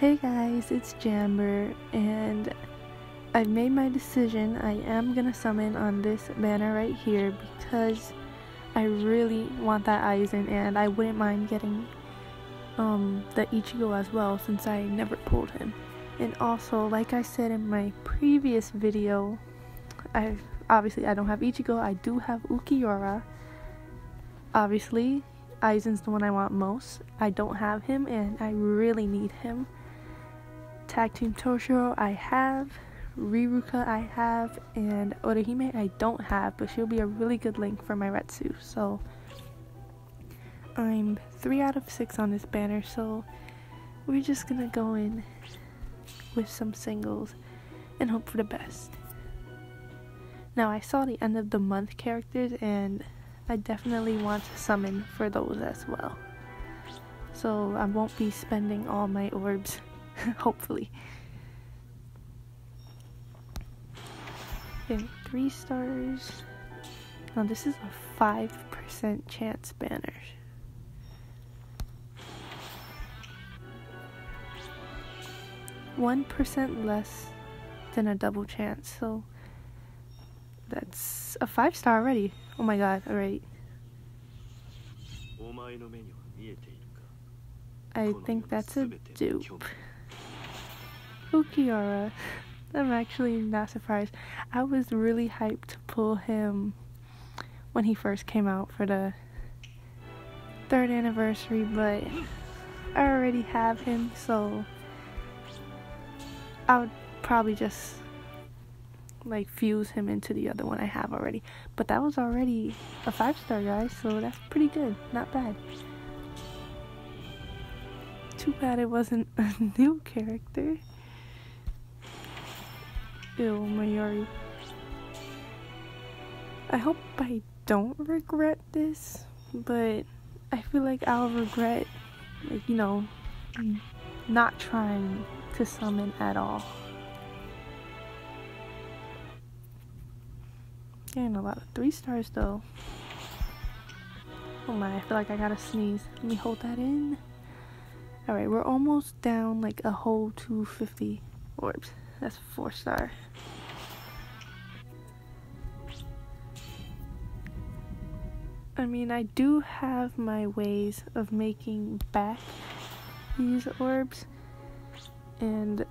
Hey guys, it's Jamber, and I've made my decision. I am gonna summon on this banner right here because I really want that Aizen, and I wouldn't mind getting um, the Ichigo as well since I never pulled him. And also, like I said in my previous video, I obviously I don't have Ichigo. I do have Ulquiorra. Obviously, Aizen's the one I want most. I don't have him, and I really need him. Tag Team Toshiro I have. Riruka I have, and Orihime I don't have, but she'll be a really good link for my Retsu. So I'm three out of six on this banner, so we're just gonna go in with some singles and hope for the best. Now I saw the end of the month characters and I definitely want to summon for those as well. So I won't be spending all my orbs, hopefully. Okay, three stars. Now this is a 5% chance banner. One percent less than a double chance, so that's a five star already. Oh my god, alright. I think that's a dupe. Ulquiorra. I'm actually not surprised. I was really hyped to pull him when he first came out for the third anniversary, but I already have him, so I would probably just like fuse him into the other one I have already. But that was already a five star, guys, so that's pretty good. Not bad. Too bad it wasn't a new character. Ew, Mayuri. I hope I don't regret this, but I feel like I'll regret, like, you know, not trying to summon at all. Getting a lot of three stars though. Oh my, I feel like I gotta sneeze. Let me hold that in. Alright, we're almost down like a whole 250 orbs. That's four star. I mean, I do have my ways of making back these orbs, and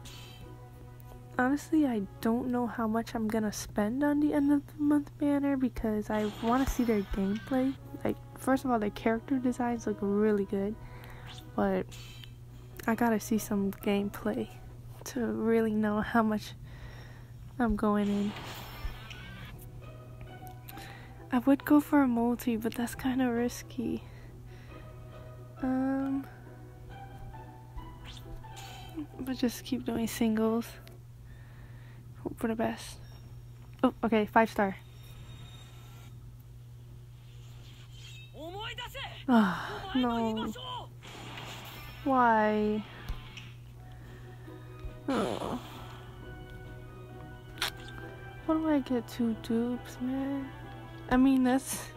honestly, I don't know how much I'm gonna spend on the end of the month banner because I want to see their gameplay. Like, first of all, their character designs look really good, but I gotta see some gameplay to really know how much I'm going in. I would go for a multi, but that's kind of risky. Um, but just keep doing singles. Hope for the best. Oh, okay, five star. Oh, no. Why? Oh. What do I get two dupes, man? I mean, that's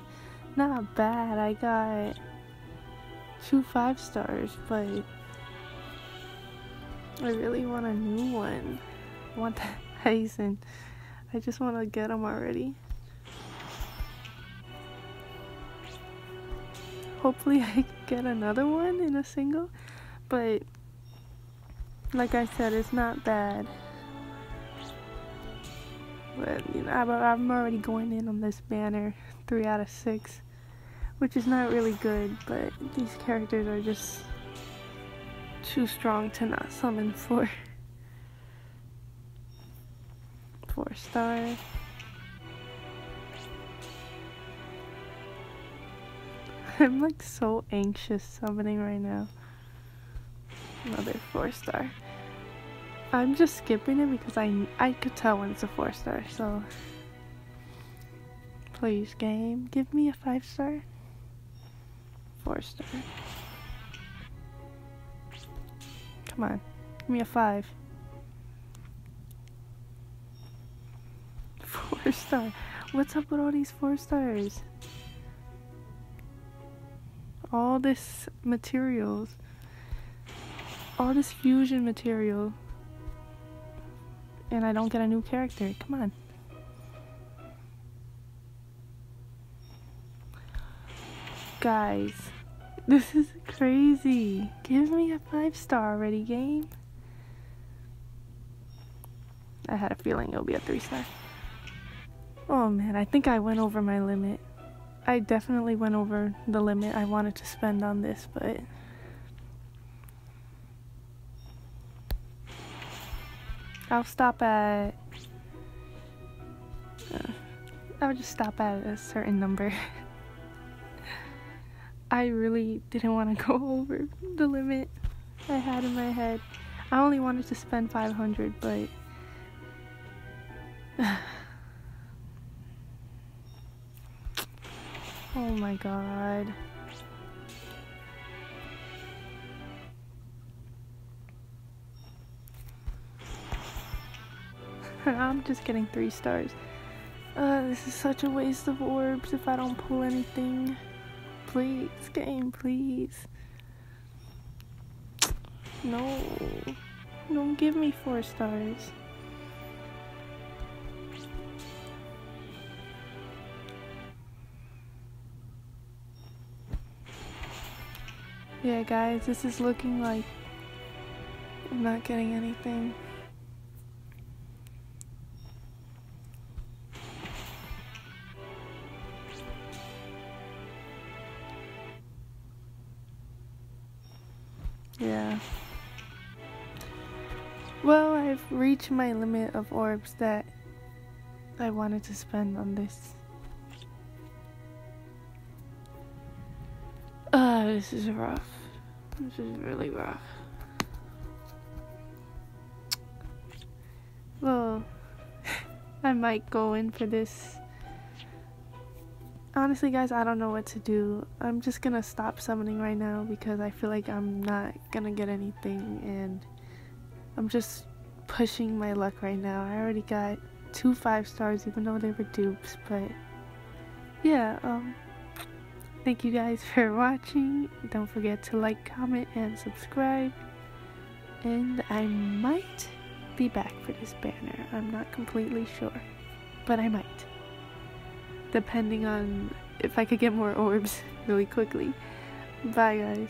not bad. I got two five stars, but I really want a new one. I want that Aizen. I just want to get them already. Hopefully, I get another one in a single, but like I said, it's not bad. But you know, I'm already going in on this banner, three out of six, which is not really good. But these characters are just too strong to not summon for. Four star. I'm like so anxious summoning right now. Another four star. I'm just skipping it because I I could tell when it's a four star. So please, game, give me a five star. Four star. Come on, give me a five. Four star. What's up with all these four stars? All this materials all this fusion material and I don't get a new character. Come on. Guys, this is crazy. Give me a five star already, game. I had a feeling it'll be a three star. Oh man, I think I went over my limit. I definitely went over the limit I wanted to spend on this, but I'll stop at uh, I'll just stop at a certain number. I really didn't want to go over the limit I had in my head. I only wanted to spend 500, but oh my god. I'm just getting three stars. Uh, this is such a waste of orbs if I don't pull anything. Please, game, please. No. Don't give me four stars. Yeah, guys, this is looking like I'm not getting anything. Well, I've reached my limit of orbs that I wanted to spend on this. Ah, uh, this is rough. This is really rough. Well, I might go in for this honestly guys i don't know what to do i'm just gonna stop summoning right now because i feel like i'm not gonna get anything and i'm just pushing my luck right now. I already got two five stars even though they were dupes but yeah um thank you guys for watching. Don't forget to like comment and subscribe. And i might be back for this banner. I'm not completely sure but i might. Depending on if I could get more orbs really quickly. Bye, guys.